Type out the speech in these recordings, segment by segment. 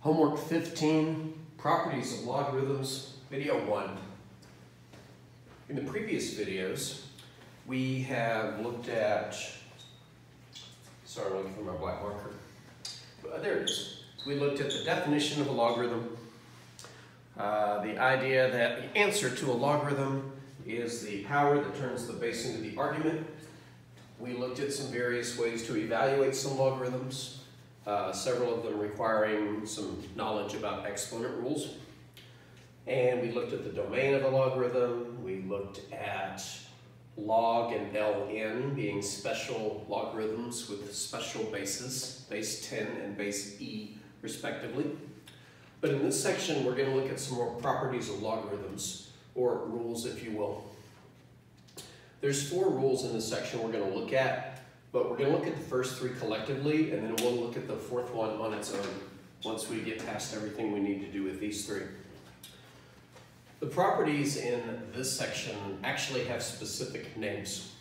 Homework 15, Properties of Logarithms, Video 1. In the previous videos, we have looked at, sorry, I'm looking for my black marker. Uh, there it is. We looked at the definition of a logarithm, uh, the idea that the answer to a logarithm is the power that turns the base into the argument. We looked at some various ways to evaluate some logarithms uh, several of them requiring some knowledge about exponent rules. And we looked at the domain of a logarithm. We looked at log and ln being special logarithms with special bases, base 10 and base e respectively. But in this section, we're going to look at some more properties of logarithms, or rules if you will. There's four rules in this section we're going to look at. But we're going to look at the first three collectively, and then we'll look at the fourth one on its own once we get past everything we need to do with these three. The properties in this section actually have specific names.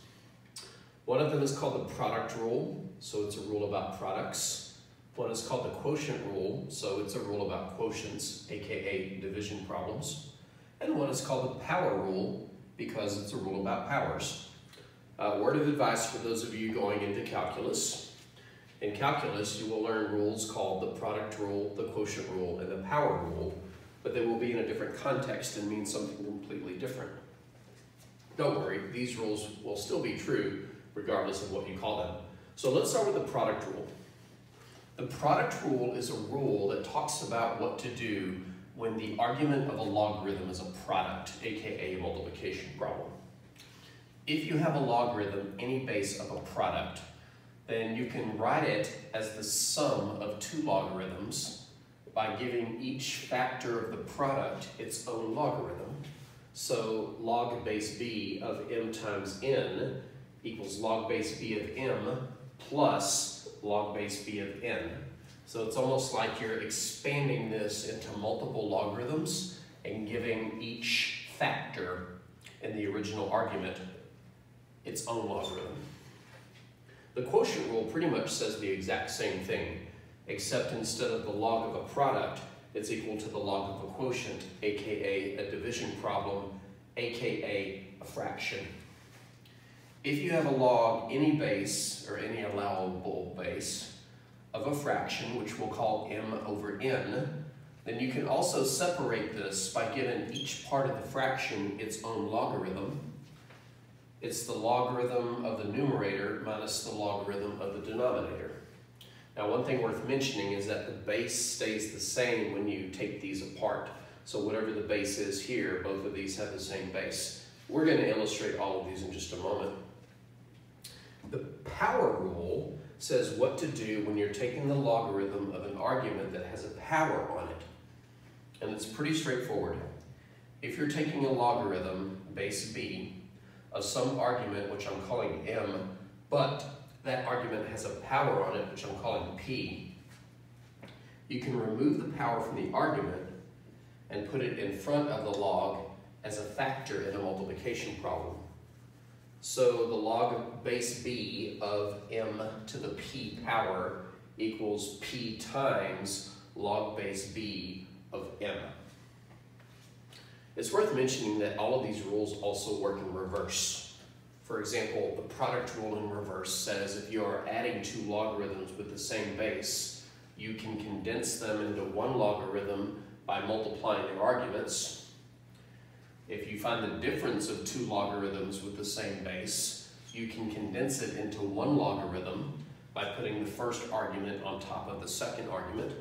One of them is called the product rule, so it's a rule about products. One is called the quotient rule, so it's a rule about quotients, aka division problems. And one is called the power rule, because it's a rule about powers. Uh, word of advice for those of you going into calculus. In calculus, you will learn rules called the product rule, the quotient rule, and the power rule, but they will be in a different context and mean something completely different. Don't worry, these rules will still be true regardless of what you call them. So let's start with the product rule. The product rule is a rule that talks about what to do when the argument of a logarithm is a product, aka a multiplication problem. If you have a logarithm, any base of a product, then you can write it as the sum of two logarithms by giving each factor of the product its own logarithm. So log base b of m times n equals log base b of m plus log base b of n. So it's almost like you're expanding this into multiple logarithms and giving each factor in the original argument its own logarithm. The quotient rule pretty much says the exact same thing, except instead of the log of a product, it's equal to the log of a quotient, aka a division problem, aka a fraction. If you have a log any base, or any allowable base, of a fraction, which we'll call m over n, then you can also separate this by giving each part of the fraction its own logarithm, it's the logarithm of the numerator minus the logarithm of the denominator. Now one thing worth mentioning is that the base stays the same when you take these apart. So whatever the base is here, both of these have the same base. We're going to illustrate all of these in just a moment. The power rule says what to do when you're taking the logarithm of an argument that has a power on it. And it's pretty straightforward. If you're taking a logarithm, base b, of some argument, which I'm calling m, but that argument has a power on it, which I'm calling p, you can remove the power from the argument and put it in front of the log as a factor in a multiplication problem. So the log base b of m to the p power equals p times log base b of. It's worth mentioning that all of these rules also work in reverse. For example, the product rule in reverse says if you are adding two logarithms with the same base, you can condense them into one logarithm by multiplying their arguments. If you find the difference of two logarithms with the same base, you can condense it into one logarithm by putting the first argument on top of the second argument.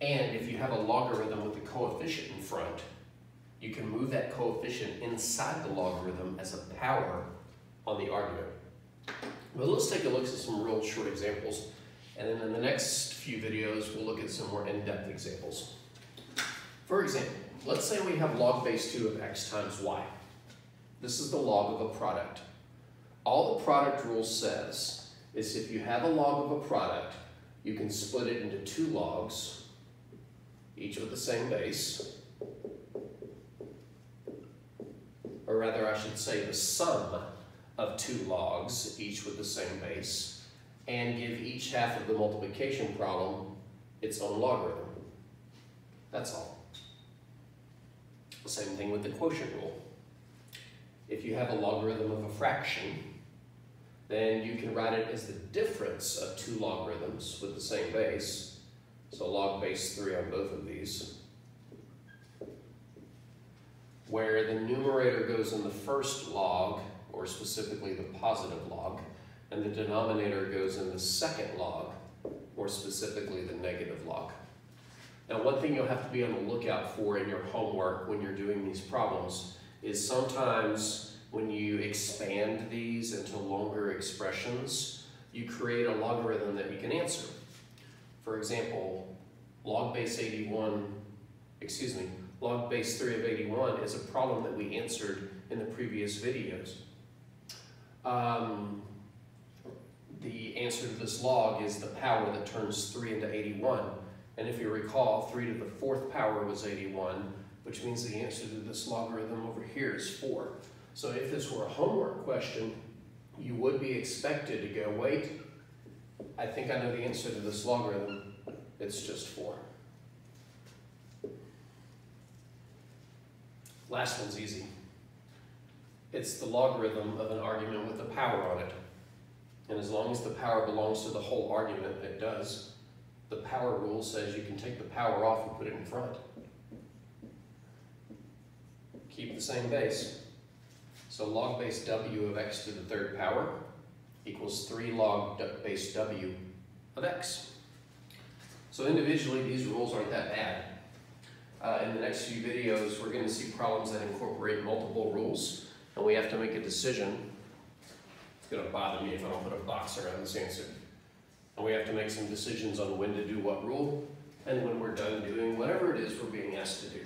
And if you have a logarithm with a coefficient in front, you can move that coefficient inside the logarithm as a power on the argument. But let's take a look at some real short examples. And then in the next few videos, we'll look at some more in-depth examples. For example, let's say we have log base 2 of x times y. This is the log of a product. All the product rule says is if you have a log of a product, you can split it into two logs, each with the same base, or rather I should say the sum of two logs, each with the same base, and give each half of the multiplication problem its own logarithm. That's all. Same thing with the quotient rule. If you have a logarithm of a fraction, then you can write it as the difference of two logarithms with the same base. So log base 3 on both of these. Where the numerator goes in the first log, or specifically the positive log, and the denominator goes in the second log, or specifically the negative log. Now, one thing you'll have to be on the lookout for in your homework when you're doing these problems is sometimes when you expand these into longer expressions, you create a logarithm that you can answer. For example, log base 81, excuse me, log base 3 of 81 is a problem that we answered in the previous videos. Um, the answer to this log is the power that turns 3 into 81. And if you recall, 3 to the fourth power was 81, which means the answer to this logarithm over here is 4. So if this were a homework question, you would be expected to go, wait, I think I know the answer to this logarithm. It's just 4. Last one's easy. It's the logarithm of an argument with a power on it. And as long as the power belongs to the whole argument, it does, the power rule says you can take the power off and put it in front. Keep the same base. So log base w of x to the third power equals 3 log base w of x. So individually, these rules aren't that bad. Uh, in the next few videos, we're going to see problems that incorporate multiple rules, and we have to make a decision. It's going to bother me if I don't put a box around this answer. And we have to make some decisions on when to do what rule, and when we're done doing whatever it is we're being asked to do.